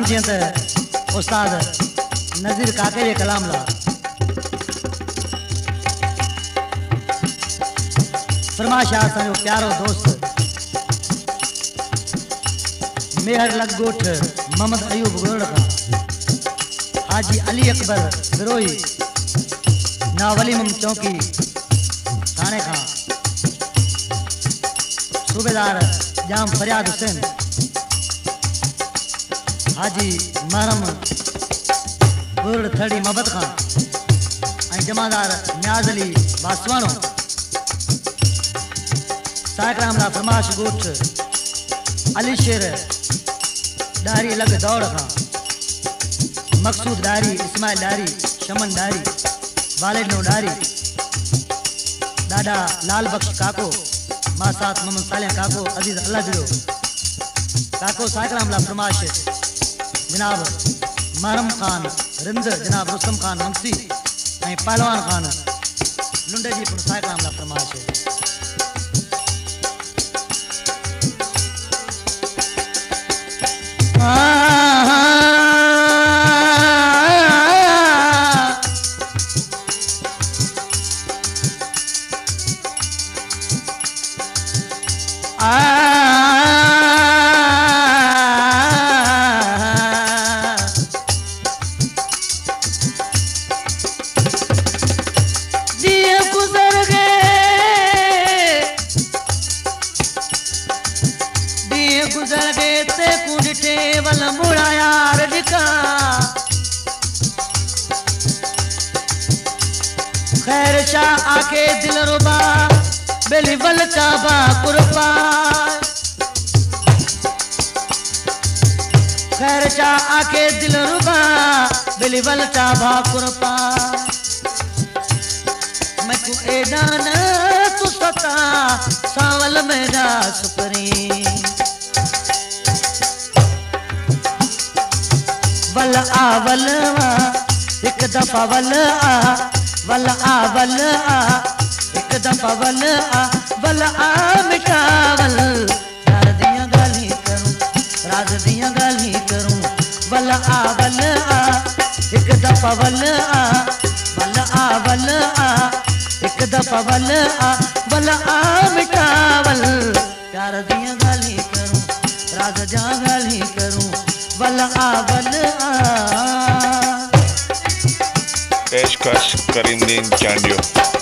जीअं त उस्ताद नज़ीर काके जे कलाम ला फरमाशा असांजो प्यारो दोस्त। मेहर लॻोठ मोहम्मद अयूब गुरड़ खां हाजी अली अकबर विरोही नावली मुम चौकी थाणे खां सूबेदार जाम फरियाद हुसैन। हाजी महरम गुरड़ थड़ी मोहब्बत खां। ऐं जमादार न्याज़ अली बासवाणो। साकराम ला फरमाश ॻोठ अली शेर ॾारी लॻ दौड़ खां। मक़सूद ॾारी इस्माइल ॾारी शमन ॾारी वालिद नो ॾारी ॾाढा लाल बख्श काको, माँ साथ मोहम्मद काको, अज़ीज़ अल्लाह जुड़ो काको साकराम ला फरमाश जनाब महरम खान रिंद जनाब रुस्तम खान मंसी ऐं पहलवान खान लुंड जी पिणु साकराम ला फरमाश दिए खैर शाह आके दिल रुबा बेली वल काबा कुरबा। खैर शाह आके दिल रुबा बेली वल काबा कुरबा। मैं तू एडा न तू सता, सावल मेरा सुपरी। वल आ वल आ, एक दफ़ा वल आ वल आ वल आ, एक दफ़ा वल आ वल आ मिठा वल यार दियाँ गाली करूँ, राज दियाँ गाली करूँ, वल आ वल आ, एक दफ़ा वल आ वल आ वल आ, एक दफ़ा वल आ वल आ मिठा वल प्यार दियाँ गाली करूँ, राज जा गाली करूँ, वल आ वल buscas Karim Din Candio.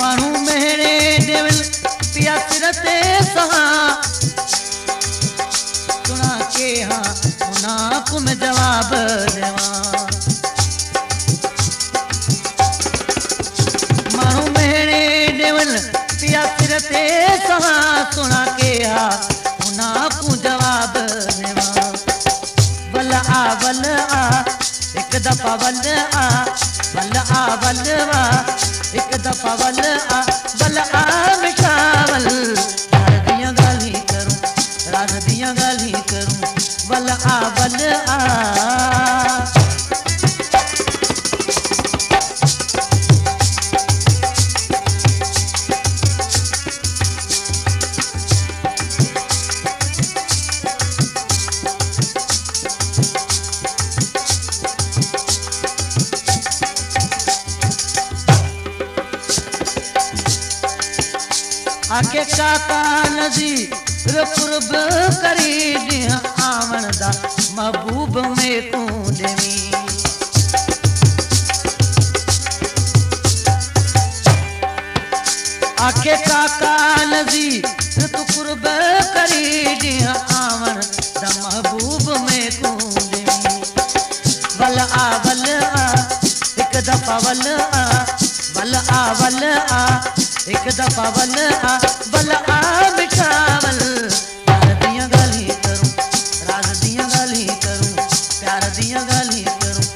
बल मेरे देवल पिया सुना के हाँ सुना कुम जवाब देवा। बल आ बल आ बल आ एक दफ़ा वल आ आखे काका नज़ीर कुर्ब करी ॾींहं आवण दा महबूब में तूं ॾेवी आखे काका नज़ीर तूं कुर्ब करी ॾींहं आवण दा महबूब में तूं ॾेवी वल आ वल आ हिकु दफ़ा वल आ वल आ वल आ हिकु दफ़ा वल आ वल आ मिठा वल प्यार दिया गाली करूँ, राज़ दिया गाली करूँ, प्यार दिया गाली करूँ।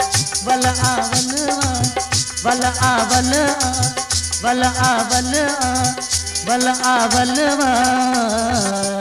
वल आ वल आ वल आ वल आ वल आ वल आ वल आ वल आ।